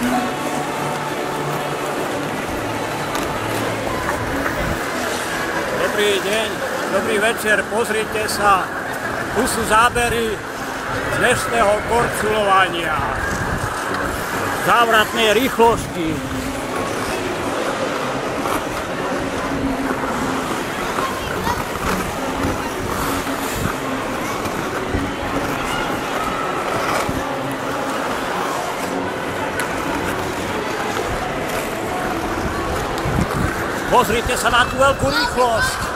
Dobrý deň, dobrý večer, pozrite sa. Tu sú zábery z dnešného korčulovania. Závratnej rýchlosti. Pozrite sa na tú veľkú rýchlosť.